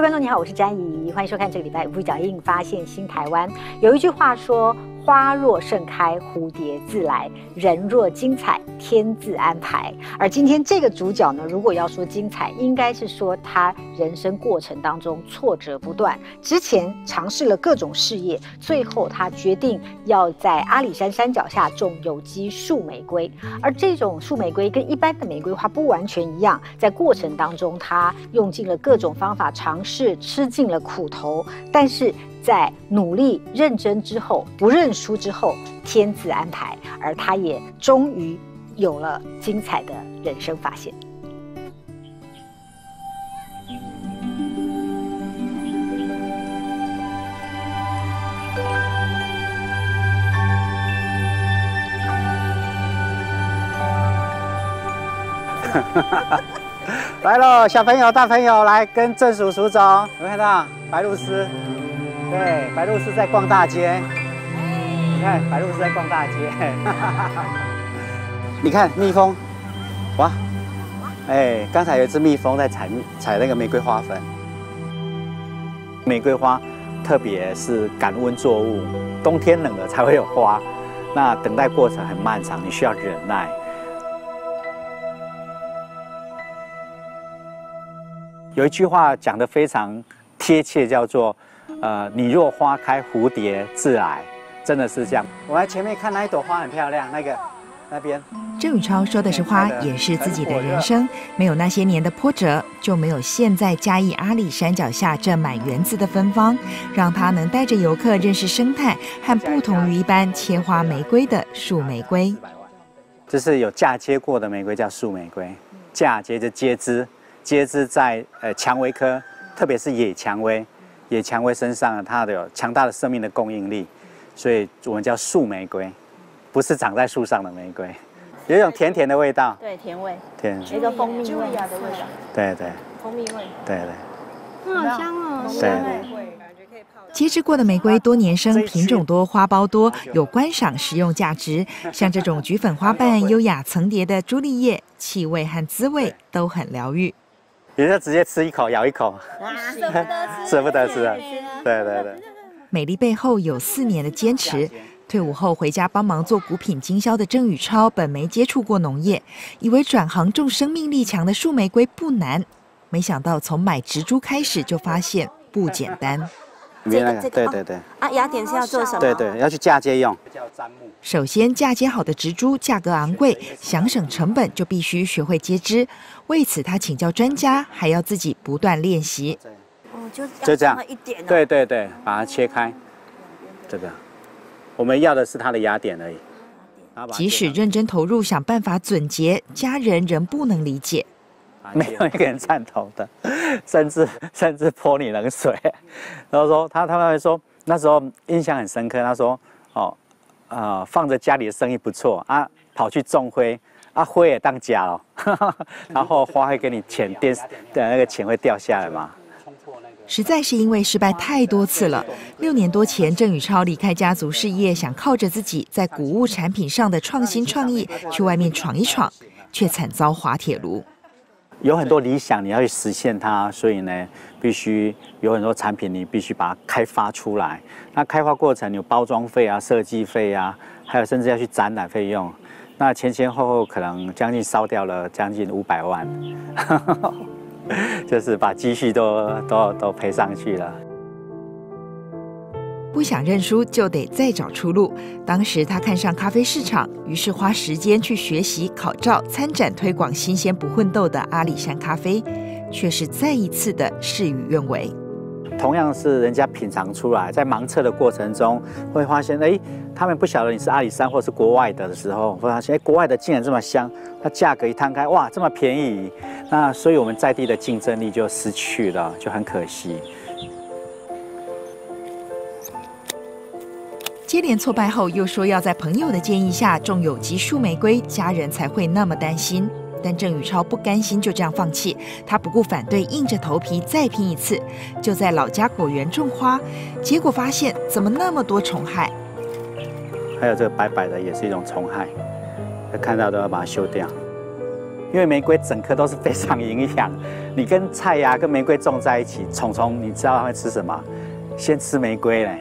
观众，你好，我是詹怡，欢迎收看这个礼拜五角印发现新台湾。有一句话说。花若盛开，蝴蝶自来；人若精彩，天自安排。而今天这个主角呢，如果要说精彩，应该是说他人生过程当中挫折不断。之前尝试了各种事业，最后他决定要在阿里山山脚下种有机树玫瑰。而这种树玫瑰跟一般的玫瑰花不完全一样，在过程当中他用尽了各种方法尝试，吃尽了苦头，但是。在努力认真之后，不认输之后，天自安排，而他也终于有了精彩的人生发现。来喽，小朋友、大朋友，来跟郑叔叔走，有没有看到白鹭鸶？对，白鹭是在逛大街。你看，白鹭是在逛大街。你看蜜蜂，哇！哎，刚才有一只蜜蜂在采采那个玫瑰花粉。玫瑰花特别是感温作物，冬天冷了才会有花，那等待过程很漫长，你需要忍耐。有一句话讲得非常贴切，叫做。呃，你若花开，蝴蝶自来，真的是这样。我来前面看那一朵花很漂亮，那个那边。郑宇超说的是花，也是自己的人生。没有那些年的波折，就没有现在嘉义阿里山脚下这满园子的芬芳，让他能带着游客认识生态和不同于一般切花玫瑰的树玫瑰。这是有嫁接过的玫瑰，叫树玫瑰。嫁接着接枝，接枝在呃蔷薇科，特别是野蔷薇。野蔷薇身上它的有强大的生命的供应力，所以我们叫树玫瑰，不是长在树上的玫瑰，有一种甜甜的味道。对，甜味。甜。一个蜂蜜味的味道。对对。蜂蜜味。对对。嗯，好香哦。对对。接枝过的玫瑰多年生，品种多，花苞多，有观赏实用价值。像这种橘粉花瓣、优雅层叠的朱丽叶，气味和滋味都很疗愈。有的直接吃一口，咬一口，舍不得吃，舍不得吃啊！对对对。美丽背后有四年的坚持。退伍后回家帮忙做谷品经销的郑宇超，本没接触过农业，以为转行种生命力强的树玫瑰不难，没想到从买植株开始就发现不简单。这个，对对对。啊，雅典是要做什么？对对，要去嫁接用。首先，嫁接好的植株价格昂贵，想省成本就必须学会接枝。为此，他请教专家，还要自己不断练习。哦，就就这样一点。对对对，把它切开。这个，我们要的是它的芽点而已。即使认真投入想办法准结，家人仍不能理解。没有一个人赞同的，甚至甚至泼你冷水。然后说他他们说那时候印象很深刻，他说哦。啊，放着家里的生意不错啊，跑去种灰，啊灰也当家了，然后花会给你钱，电的那个钱会掉下来吗？实在是因为失败太多次了。六年多前，郑宇超离开家族事业，想靠着自己在谷物产品上的创新创意去外面闯一闯，却惨遭滑铁卢。有很多理想，你要去实现它，所以呢，必须有很多产品，你必须把它开发出来。那开发过程有包装费啊、设计费啊，还有甚至要去展览费用。那前前后后可能将近烧掉了将近五百万，就是把积蓄都都都赔上去了。不想认输，就得再找出路。当时他看上咖啡市场，于是花时间去学习、考照、参展、推广新鲜不混豆的阿里山咖啡，却是再一次的事与愿违。同样是人家品尝出来，在盲测的过程中，会发现，哎，他们不晓得你是阿里山或是国外的的时候，会发现，哎，国外的竟然这么香，那价格一摊开，哇，这么便宜，那所以我们在地的竞争力就失去了，就很可惜。接连挫败后，又说要在朋友的建议下种有机树玫瑰，家人才会那么担心。但郑宇超不甘心就这样放弃，他不顾反对，硬着头皮再拼一次，就在老家果园种花。结果发现怎么那么多虫害？还有这个白白的也是一种虫害，看到都要把它修掉。因为玫瑰整颗都是非常营养。你跟菜芽跟玫瑰种在一起，虫虫你知道它会吃什么？先吃玫瑰嘞。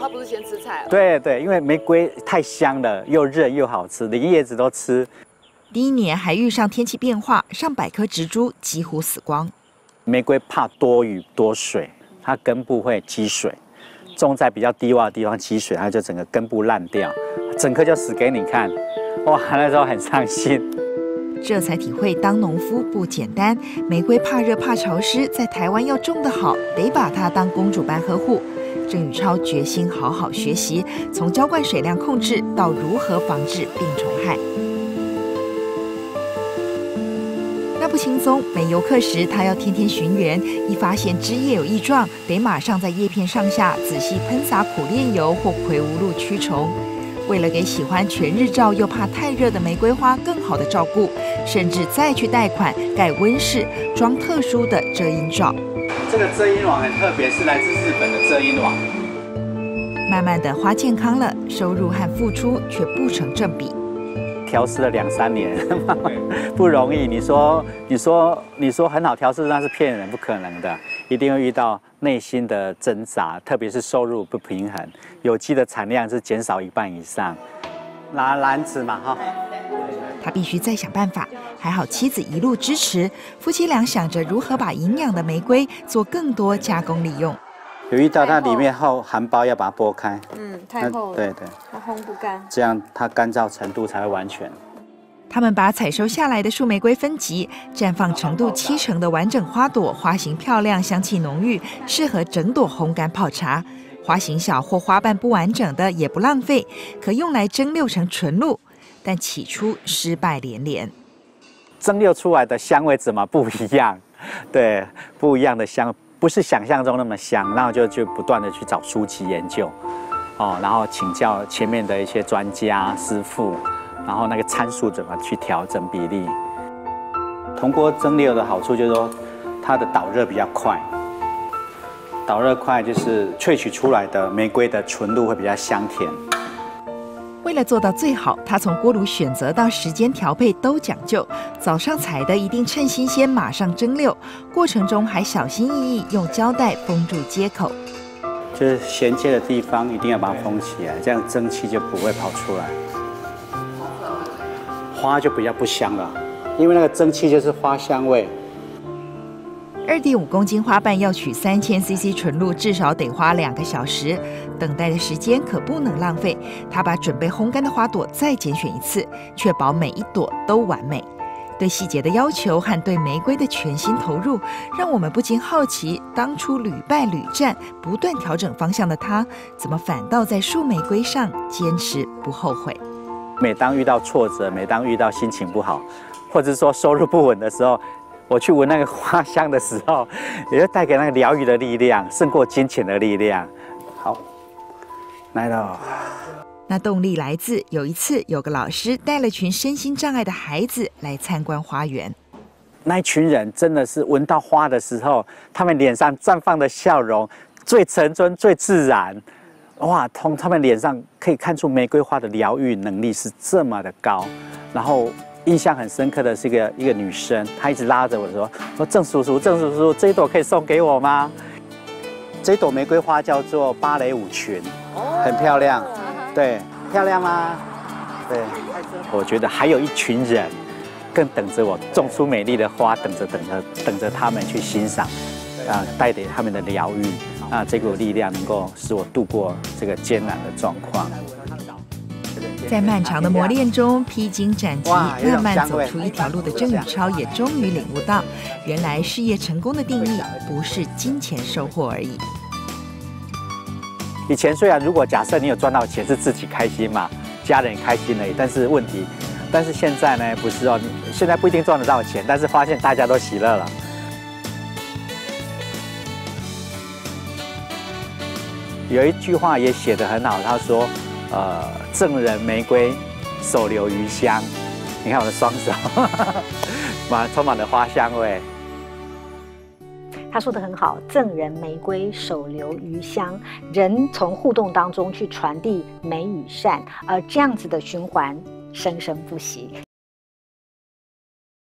它不是先吃菜？对对，因为玫瑰太香了，又热又好吃，连叶子都吃。第一年还遇上天气变化，上百棵植株几乎死光。玫瑰怕多雨多水，它根部会积水。种在比较低洼的地方积水，它就整个根部烂掉，整棵就死给你看。哇，那时候很伤心。这才体会当农夫不简单。玫瑰怕热怕潮湿，在台湾要种得好，得把它当公主般呵护。郑宇超决心好好学习，从浇灌水量控制到如何防治病虫害。那不轻松，没游客时，他要天天巡园，一发现枝叶有异状，得马上在叶片上下仔细喷洒苦楝油或葵无露驱虫。为了给喜欢全日照又怕太热的玫瑰花更好的照顾，甚至再去贷款盖温室，装特殊的遮阴罩。这个遮阴网很特别，是来自日本的遮阴网。慢慢的花健康了，收入和付出却不成正比。调试了两三年，不容易。你说，你说，你说很好调试，那是骗人，不可能的。一定会遇到内心的挣扎，特别是收入不平衡，有机的产量是减少一半以上。拿篮子嘛，哈。他必须再想办法。还好妻子一路支持，夫妻俩想着如何把营养的玫瑰做更多加工利用。有遇到它里面厚含苞，要把它剥开。嗯，太厚了。对对，它烘不干，这样它干燥程度才会完全。他们把采收下来的树玫瑰分级，绽放程度七成的完整花朵，花型漂亮，香气浓郁，适合整朵烘干泡茶。花型小或花瓣不完整的也不浪费，可用来蒸馏成纯露。但起初失败连连，蒸馏出来的香味怎么不一样？对，不一样的香。不是想象中那么香，然后就就不断的去找书籍研究，哦，然后请教前面的一些专家师傅，然后那个参数怎么去调整比例。铜锅蒸馏的好处就是说，它的导热比较快，导热快就是萃取出来的玫瑰的纯度会比较香甜。为了做到最好，他从锅炉选择到时间调配都讲究。早上采的一定趁新鲜马上蒸馏，过程中还小心翼翼用胶带封住接口。就是衔接的地方一定要把它封起来，这样蒸汽就不会跑出来，花就比较不香了，因为那个蒸汽就是花香味。二点五公斤花瓣要取三千 CC 纯露，至少得花两个小时。等待的时间可不能浪费。他把准备烘干的花朵再拣选一次，确保每一朵都完美。对细节的要求和对玫瑰的全心投入，让我们不禁好奇：当初屡败屡战、不断调整方向的他，怎么反倒在树玫瑰上坚持不后悔？每当遇到挫折，每当遇到心情不好，或者说收入不稳的时候，我去闻那个花香的时候，也就带给那个疗愈的力量，胜过金钱的力量。好，来了。那动力来自有一次，有个老师带了群身心障碍的孩子来参观花园。那一群人真的是闻到花的时候，他们脸上绽放的笑容最纯真、最自然。哇，从他们脸上可以看出玫瑰花的疗愈能力是这么的高，然后。印象很深刻的是一个一个女生，她一直拉着我说：“说郑叔叔，郑叔叔，这一朵可以送给我吗？”这朵玫瑰花叫做芭蕾舞裙，很漂亮，对，漂亮吗？对，我觉得还有一群人，更等着我种出美丽的花，等着等着等着他们去欣赏，啊，带给他们的疗愈，啊，这股力量能够使我度过这个艰难的状况。在漫长的磨练中，披荆斩棘，慢慢走出一条路的郑宇超，也终于领悟到，原来事业成功的定义不是金钱收获而已。以前虽然如果假设你有赚到钱，是自己开心嘛，家人开心而已，但是问题，但是现在呢，不是哦，现在不一定赚得到钱，但是发现大家都喜乐了。有一句话也写得很好，他说。呃，赠人玫瑰，手留余香。你看我的双手，满充满了花香味。他说的很好，赠人玫瑰，手留余香。人从互动当中去传递美与善，而这样子的循环生生不息。